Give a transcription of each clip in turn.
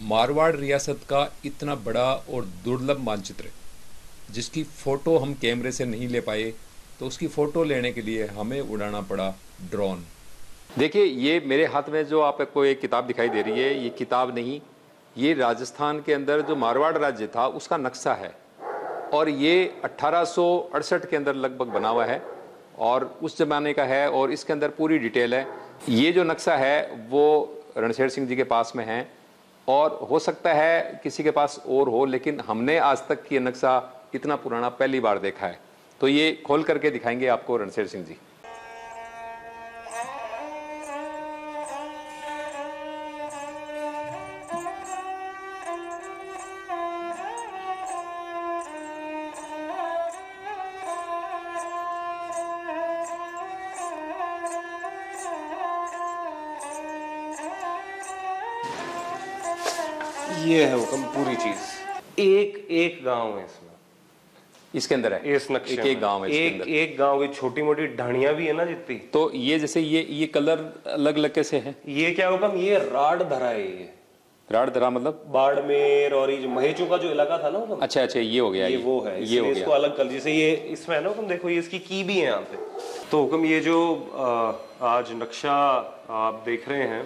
मारवाड़ रियासत का इतना बड़ा और दुर्लभ मानचित्र जिसकी फ़ोटो हम कैमरे से नहीं ले पाए तो उसकी फ़ोटो लेने के लिए हमें उड़ाना पड़ा ड्रोन। देखिए, ये मेरे हाथ में जो आपको एक किताब दिखाई दे रही है, ये किताब नहीं, ये राजस्थान के अंदर जो मारवाड़ राज्य था, उसका नक्शा है। और ये अट्ठारह के अंदर लगभग बना हुआ है, और उस ज़माने का है, और इसके अंदर पूरी डिटेल है। ये जो नक्शा है, वो रणशेर सिंह जी के पास में है और हो सकता है किसी के पास और हो, लेकिन हमने आज तक ये नक्शा इतना पुराना पहली बार देखा है। तो ये खोल करके दिखाएँगे आपको रणशेर सिंह जी। ये है हुक्म पूरी चीज़। एक एक गाँव है इसमें। इसके अंदर है। इस नक्शे एक एक गाँव है इसके एक अंदर। एक गाँव की छोटी मोटी ढाणियाँ भी है ना जितनी। तो ये जैसे ये ये कलर अलग अलग कैसे है? ये क्या हुक्म? ये राड धरा है ये। राड दरा मतलब? बाड़मेर और ये महेचू का जो इलाका था ना हुक्म। अच्छा अच्छा ये हो गया ये वो है ये हो इसको गया। अलग कर जैसे ये इसमें है ना हुक्म देखो ये इसकी की भी है यहाँ पे। तो हुक्म ये जो आज नक्शा आप देख रहे हैं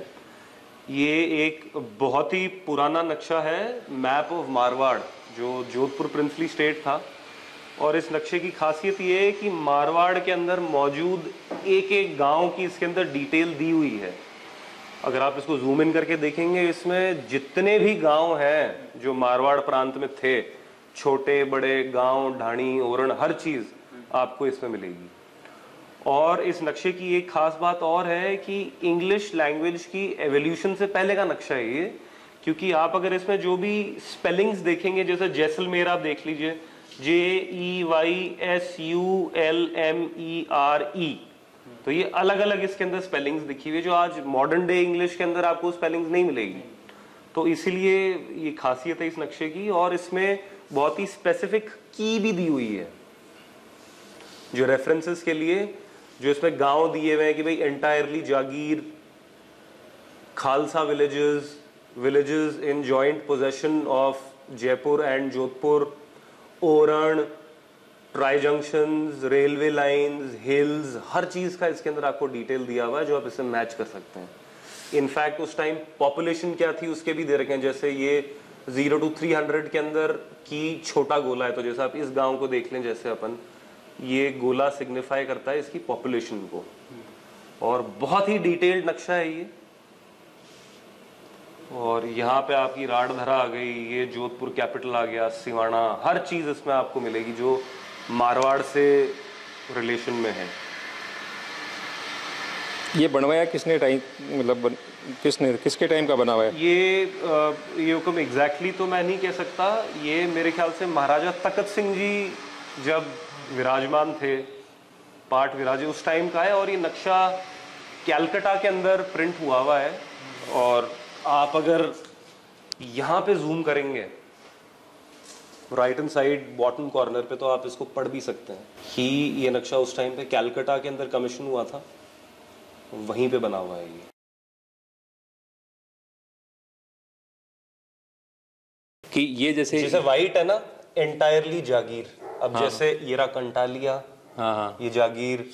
ये एक बहुत ही पुराना नक्शा है मैप ऑफ़ मारवाड़ जो जोधपुर प्रिंसली स्टेट था। और इस नक्शे की खासियत ये है कि मारवाड़ के अंदर मौजूद एक एक गाँव की इसके अंदर डिटेल दी हुई है। अगर आप इसको जूम इन करके देखेंगे, इसमें जितने भी गाँव हैं जो मारवाड़ प्रांत में थे, छोटे, बड़े, गाँव, ढाणी, ओरण, हर चीज़ आपको इसमें मिलेगी। और इस नक्शे की एक खास बात और है कि इंग्लिश लैंग्वेज की एवोल्यूशन से पहले का नक्शा है ये, क्योंकि आप अगर इसमें जो भी स्पेलिंग्स देखेंगे, जैसे जैसलमेर आप देख लीजिए J E Y S U L M E R E तो ये अलग अलग इसके अंदर स्पेलिंग्स दिखी हुई है, जो आज मॉडर्न डे इंग्लिश के अंदर आपको स्पेलिंग्स नहीं मिलेगी। तो इसीलिए ये खासियत है इस नक्शे की, और इसमें बहुत ही स्पेसिफिक की भी दी हुई है, जो रेफरेंसेस के लिए जो इसमें गाँव दिए हुए हैं कि भाई entirely Jagir, Khalsa villages villages in joint possession of Jaipur and Jodhpur ओरण tri junctions railway lines hills हर चीज़ का इसके अंदर आपको डिटेल दिया हुआ है जो आप इससे मैच कर सकते हैं। इनफैक्ट उस टाइम पॉपुलेशन क्या थी उसके भी दे रखे हैं। जैसे ये ज़ीरो टू थ्री हंड्रेड के अंदर की छोटा गोला है तो जैसे आप इस गाँव को देख लें, जैसे अपन ये गोला सिग्निफाई करता है इसकी पॉपुलेशन को। और बहुत ही डिटेल्ड नक्शा है ये। और यहाँ पे आपकी राड धरा आ गई ये जोधपुर कैपिटल आ गया सिवाना हर चीज़ इसमें आपको मिलेगी जो मारवाड़ से रिलेशन में है। ये बनवाया किसने टाइम मतलब बन, किसने किसके टाइम का बना हुआ है ये अ, ये हुक्म एग्जैक्टली तो मैं नहीं कह सकता। ये मेरे ख्याल से महाराजा तकत सिंह जी जब विराजमान थे पाठ विराजे उस टाइम का है और ये नक्शा कैलकटा के अंदर प्रिंट हुआ हुआ है। और आप अगर यहाँ पे जूम करेंगे right hand side bottom corner पे तो आप इसको पढ़ भी सकते हैं। कि ये नक्शा उस टाइम पे कैलकटा के अंदर कमीशन हुआ था। वहीं पे बना हुआ है ये। कि ये जैसे जैसे वाइट है ना एंटायरली जागीर। अब हाँ। जैसे ये रहा कंटालिया हाँ हाँ। ये जागीर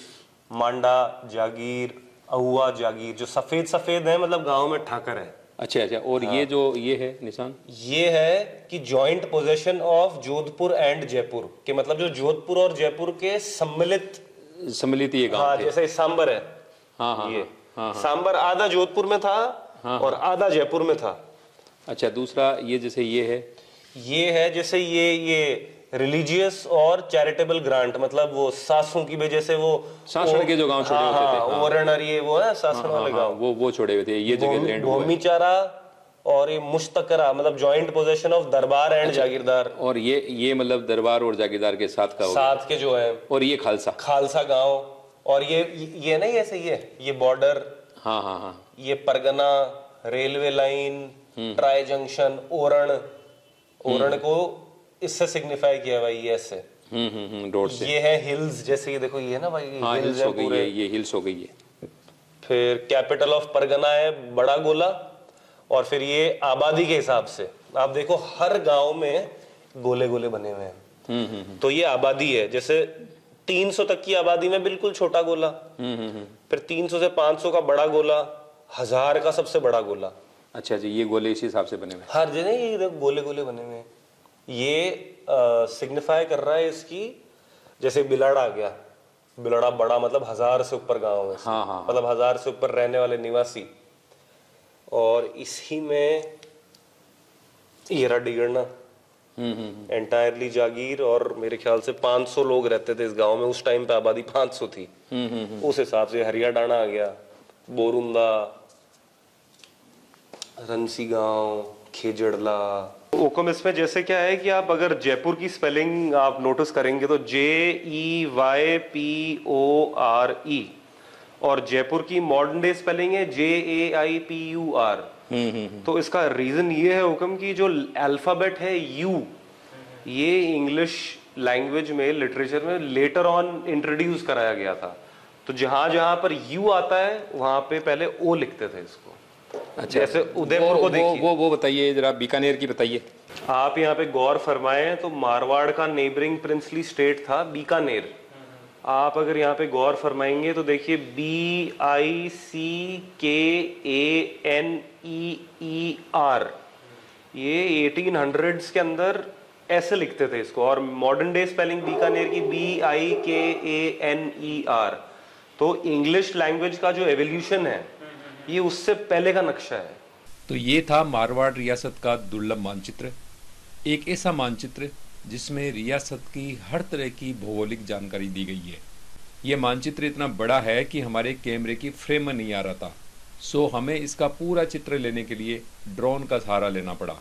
मांडा जागीर अहुआ जागीर जो सफ़ेद सफ़ेद है मतलब गाँव में ठाकर है। अच्छा अच्छा और हाँ। ये जो ये है निशान? ये है कि joint possession of Jodhpur and Jaipur के मतलब जो जोधपुर और जयपुर के सम्मिलित सम्मिलित ये गाँव हाँ जैसे सांबर है। हाँ हाँ ये। हाँ हाँ, सांबर आधा जोधपुर में था हाँ, और आधा जयपुर में था। अच्छा दूसरा ये जैसे ये है? ये है जैसे ये ये रिलीजियस और चैरिटेबल ग्रांट मतलब वो सासों की वजह से वो सासण के जो गाँव छोटे हाँ, होते थे, हाँ, ओरण और ये वो है सासण वाले हाँ, गाँव। वो वो छोड़े हुए थे ये जगह लैंड है। भूमिचारा और ये मुश्तकरा मतलब joint possession of darbar and jagirdar. और ये ये मतलब दरबार और जागीरदार के साथ का साथ के जो है। और ये खालसा। खालसा गाँव और ये ये नहीं ऐसे ये ये बॉर्डर हाँ हाँ हाँ। ये परगना railway line hmm. Tri junction ओरण ओरण को इससे सिग्निफाई किया भाई ये ऐसे। हम्म हम्म हम्म रोड से। ये है हिल्स जैसे ये देखो ये है ना भाई ये हाँ hills हिल्स हो गई है ये हिल्स हो गई है फिर कैपिटल ऑफ़ परगना है बड़ा गोला और फिर ये आबादी के हिसाब से। आप देखो हर गाँव में गोले गोले बने हुए हैं। तो ये आबादी है जैसे 300 तक की आबादी में बिल्कुल छोटा गोला। फिर 300 से 500 का बड़ा गोला हज़ार का सबसे बड़ा गोला। अच्छा जी ये गोले इस हिसाब से बने हुए हर जगह ये गोले गोले बने हुए हैं। ये सिग्निफाई कर रहा है इसकी जैसे बिलाड़ आ गया। बिलड़ा बड़ा मतलब हज़ार से ऊपर गाँव है हाँ, हाँ, मतलब हज़ार से ऊपर रहने वाले निवासी। और इसी में येरा डिगड़ना। एंटायरली जागीर और मेरे ख्याल से 500 लोग रहते थे इस गाँव में। उस टाइम पे आबादी 500 थी। उस हिसाब से हरिया डाना आ गया। बोरुंदा रंसी गाँव खेजड़ला ओकम इसमें जैसे क्या है कि आप अगर जयपुर की स्पेलिंग आप नोटिस करेंगे तो J E Y P O R E और जयपुर की मॉडर्न डे स्पेलिंग है J A I P U R तो इसका रीजन ये है हुक्म की जो अल्फ़ाबेट है यू ये इंग्लिश लैंग्वेज में लिटरेचर में लेटर ऑन इंट्रोड्यूस कराया गया था। तो जहाँ जहाँ पर यू आता है वहाँ पे पहले ओ लिखते थे इसको। अच्छा। जैसे उदयपुर को देखिए। वो वो बताइए जरा बीकानेर की बताइए। आप यहाँ पे गौर फरमाएँ तो मारवाड़ का नेबरिंग प्रिंसली स्टेट था बीकानेर। आप अगर यहाँ पे गौर फरमाएँगे तो देखिए बी आई सी के A N E E R ये 1800s के अंदर ऐसे लिखते थे इसको और मॉडर्न डे स्पेलिंग बीकानेर की B I K A N E R तो इंग्लिश लैंग्वेज का जो एवोल्यूशन है ये उससे पहले का नक्शा है। तो ये था मारवाड़ रियासत का दुर्लभ मानचित्र। एक ऐसा मानचित्र जिसमें रियासत की हर तरह की भौगोलिक जानकारी दी गई है। ये मानचित्र इतना बड़ा है कि हमारे कैमरे की फ्रेम में नहीं आ रहा था। सो हमें इसका पूरा चित्र लेने के लिए ड्रोन का सहारा लेना पड़ा।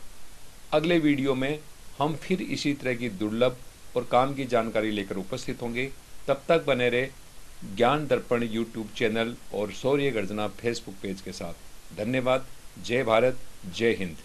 अगले वीडियो में हम फिर इसी तरह की दुर्लभ और काम की जानकारी लेकर उपस्थित होंगे। तब तक बने रहे ज्ञान दर्पण यूट्यूब चैनल और सौर्य गर्जना फेसबुक पेज के साथ। धन्यवाद। जय भारत। जय हिंद।